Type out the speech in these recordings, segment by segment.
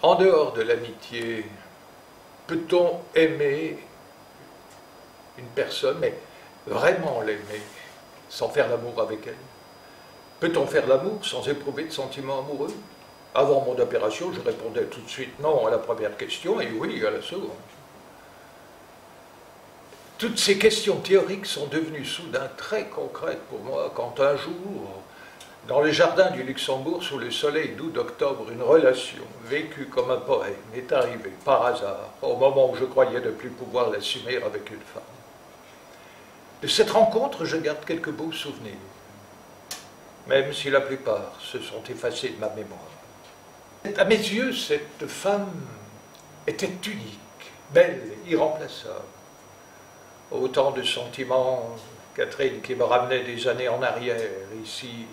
En dehors de l'amitié, peut-on aimer une personne, mais vraiment l'aimer, sans faire l'amour avec elle? Peut-on faire l'amour sans éprouver de sentiments amoureux? Avant mon opération, je répondais tout de suite non à la première question et oui à la seconde. Toutes ces questions théoriques sont devenues soudain très concrètes pour moi quand un jour, dans les jardins du Luxembourg, sous le soleil d'août d'octobre, une relation vécue comme un poème est arrivée par hasard, au moment où je croyais ne plus pouvoir l'assumer avec une femme. De cette rencontre, je garde quelques beaux souvenirs, même si la plupart se sont effacés de ma mémoire. À mes yeux, cette femme était unique, belle, irremplaçable. Autant de sentiments, Catherine, qui me ramenait des années en arrière, ici,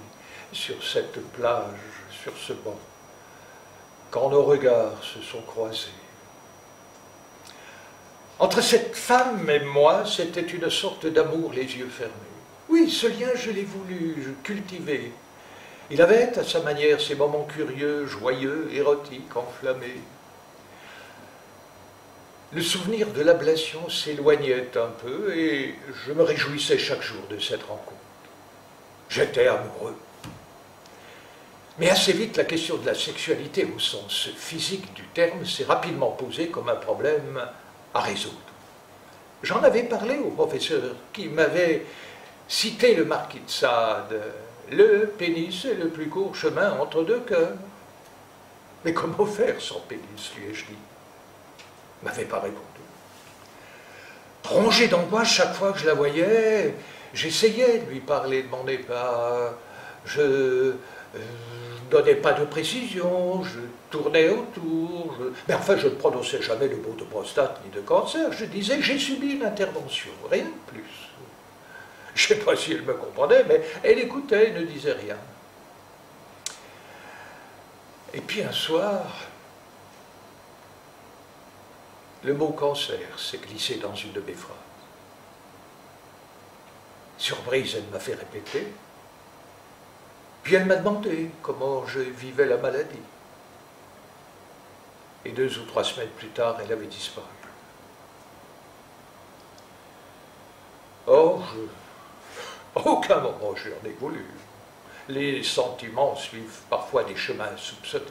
sur cette plage, sur ce banc, quand nos regards se sont croisés. Entre cette femme et moi, c'était une sorte d'amour les yeux fermés. Oui, ce lien, je l'ai voulu cultiver. Il avait à sa manière ces moments curieux, joyeux, érotiques, enflammés. Le souvenir de l'ablation s'éloignait un peu et je me réjouissais chaque jour de cette rencontre. J'étais amoureux. Mais assez vite, la question de la sexualité au sens physique du terme s'est rapidement posée comme un problème à résoudre. J'en avais parlé au professeur qui m'avait cité le marquis de Sade. Le pénis est le plus court chemin entre deux cœurs. Mais comment faire sans pénis, lui ai-je dit? M'avait pas répondu. Rongé d'angoisse chaque fois que je la voyais, j'essayais de lui parler de mon état. Je euh, donnais pas de précision, je tournais autour, mais enfin je ne prononçais jamais le mot de prostate ni de cancer, je disais j'ai subi une intervention, rien de plus. Je ne sais pas si elle me comprenait, mais elle écoutait et ne disait rien. Et puis un soir, le mot cancer s'est glissé dans une de mes phrases. Surprise, elle m'a fait répéter. Puis elle m'a demandé comment je vivais la maladie. Et deux ou trois semaines plus tard, elle avait disparu. Or, je, aucun moment je n'en ai voulu. Les sentiments suivent parfois des chemins soupçonnés.